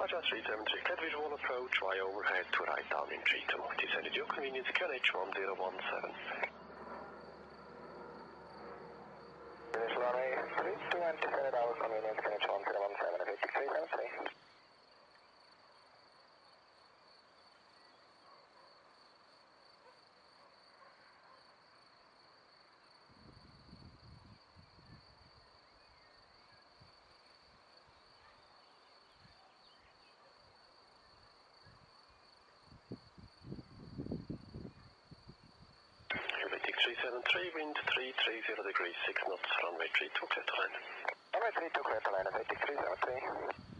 Roger 373, clear visual approach, Y overhead to right down in 32. Descended your convenience, QNH 1017. Finish runway 32 373, wind 330 degrees, 6 knots, runway 32, clear to land. Runway 32, clear to land, 8373.